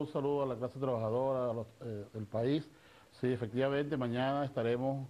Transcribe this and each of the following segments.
Un saludo a la clase trabajadora eh, del país. Sí, efectivamente, mañana estaremos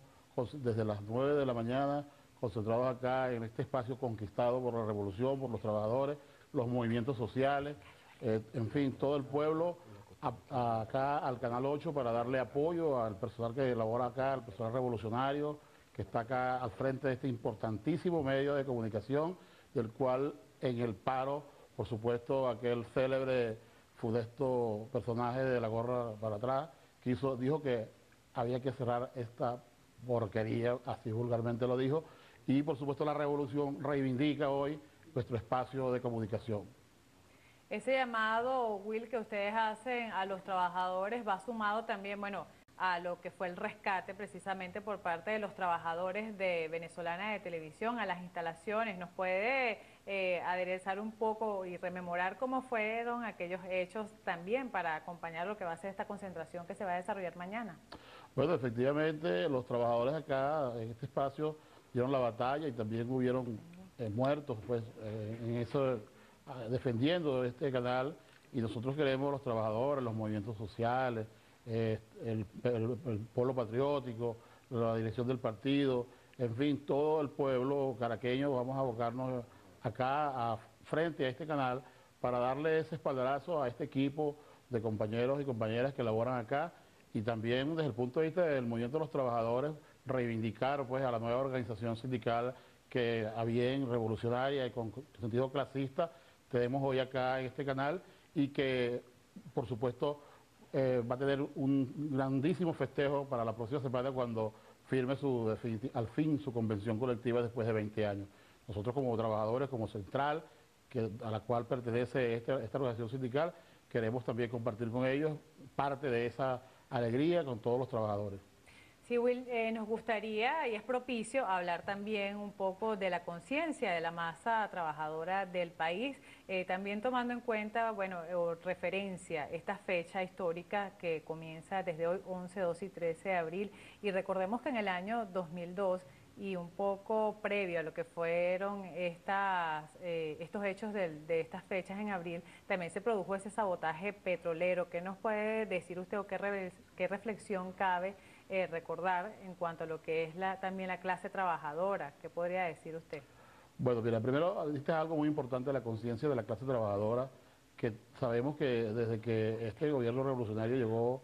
desde las 9 de la mañana concentrados acá en este espacio conquistado por la revolución, por los trabajadores, los movimientos sociales, eh, en fin, todo el pueblo acá al Canal 8 para darle apoyo al personal que elabora acá, al personal revolucionario, que está acá al frente de este importantísimo medio de comunicación, del cual en el paro, por supuesto, aquel célebre funesto personaje de la gorra para atrás, quiso, dijo que había que cerrar esta porquería, así vulgarmente lo dijo, y por supuesto la revolución reivindica hoy nuestro espacio de comunicación. Ese llamado, Will, que ustedes hacen a los trabajadores va sumado también, bueno, a lo que fue el rescate precisamente por parte de los trabajadores de Venezolana de Televisión a las instalaciones. ¿Nos puede eh, aderezar un poco y rememorar cómo fueron aquellos hechos también para acompañar lo que va a ser esta concentración que se va a desarrollar mañana? Bueno, efectivamente los trabajadores acá en este espacio dieron la batalla y también hubieron eh, muertos pues eh, en eso ah, defendiendo este canal y nosotros queremos los trabajadores, los movimientos sociales, el, pueblo patriótico, la dirección del partido, en fin, todo el pueblo caraqueño vamos a abocarnos acá a, frente a este canal para darle ese espaldarazo a este equipo de compañeros y compañeras que laboran acá y también desde el punto de vista del movimiento de los trabajadores reivindicar pues a la nueva organización sindical que a bien revolucionaria y con sentido clasista tenemos hoy acá en este canal y que por supuesto eh, va a tener un grandísimo festejo para la próxima semana cuando firme su al fin su convención colectiva después de 20 años. Nosotros como trabajadores, como central, que, a la cual pertenece esta, esta organización sindical, queremos también compartir con ellos parte de esa alegría con todos los trabajadores. Sí, Will, eh, nos gustaría y es propicio hablar también un poco de la conciencia de la masa trabajadora del país, eh, también tomando en cuenta, bueno, o referencia esta fecha histórica que comienza desde hoy 11, 12 y 13 de abril y recordemos que en el año 2002 y un poco previo a lo que fueron estas, eh, estos hechos de, de, estas fechas en abril, también se produjo ese sabotaje petrolero. ¿Qué nos puede decir usted o qué, qué reflexión cabe eh, recordar en cuanto a lo que es la, también la clase trabajadora? ¿Qué podría decir usted? Bueno, mira, primero dijiste algo muy importante, la conciencia de la clase trabajadora, que sabemos que desde que este gobierno revolucionario llegó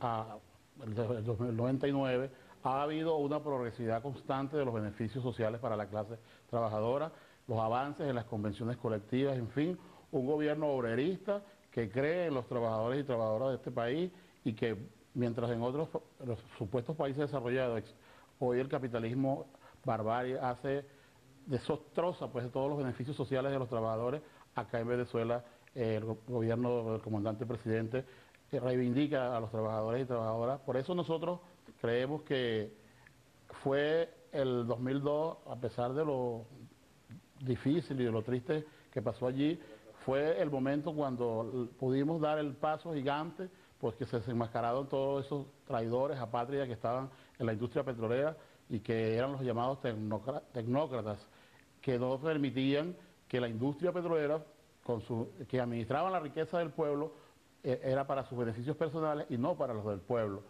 a el 99, ha habido una progresividad constante de los beneficios sociales para la clase trabajadora, los avances en las convenciones colectivas, en fin, un gobierno obrerista que cree en los trabajadores y trabajadoras de este país y que mientras en otros supuestos países desarrollados hoy el capitalismo barbarie hace desastrosa pues todos los beneficios sociales de los trabajadores, acá en Venezuela el gobierno del comandante presidente reivindica a los trabajadores y trabajadoras. Por eso nosotros creemos que fue el 2002, a pesar de lo difícil y de lo triste que pasó allí, fue el momento cuando pudimos dar el paso gigante, pues que se desenmascararon todos esos traidores a patria que estaban en la industria petrolera y que eran los llamados tecnócratas, que no permitían que la industria petrolera, que administraban la riqueza del pueblo, e, era para sus beneficios personales y no para los del pueblo.